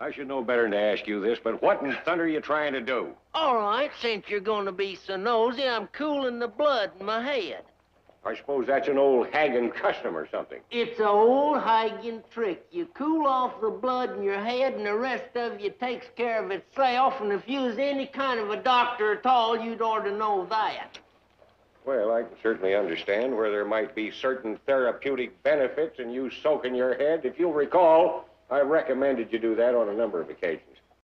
I should know better than to ask you this, but what in thunder are you trying to do? All right, since you're gonna be so nosy, I'm cooling the blood in my head. I suppose that's an old Haggen custom or something. It's an old Haggen trick. You cool off the blood in your head, and the rest of you takes care of itself. And if you was any kind of a doctor at all, you'd ought to know that. Well, I can certainly understand where there might be certain therapeutic benefits in you soaking your head. If you'll recall, I recommended you do that on a number of occasions.